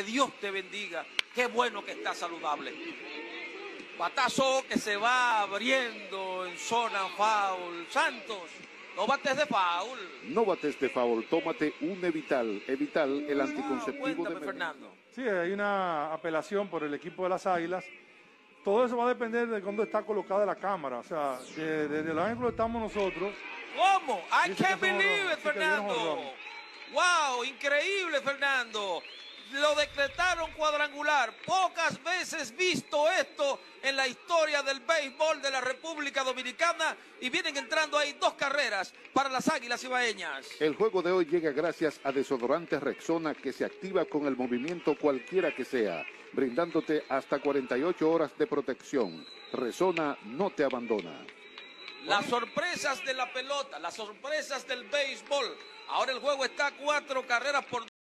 Que Dios te bendiga. Qué bueno que estás saludable. Batazo que se va abriendo en zona foul. Santos, no bates de foul. No bates de foul, tómate un Evital. Evital, el anticonceptivo Cuéntame, de. Fernando. Sí, hay una apelación por el equipo de las Águilas. Todo eso va a depender de cuándo está colocada la cámara. O sea, de- desde el ángulo estamos nosotros. ¿Cómo? I can't believe it, Fernando. Wow, increíble, Fernando. Lo decretaron cuadrangular. Pocas veces visto esto en la historia del béisbol de la República Dominicana y vienen entrando ahí dos carreras para las Águilas Ibaeñas. El juego de hoy llega gracias a Desodorante Rexona que se activa con el movimiento cualquiera que sea, brindándote hasta 48 horas de protección. Resona no te abandona. Las sorpresas de la pelota, las sorpresas del béisbol. Ahora el juego está a cuatro carreras por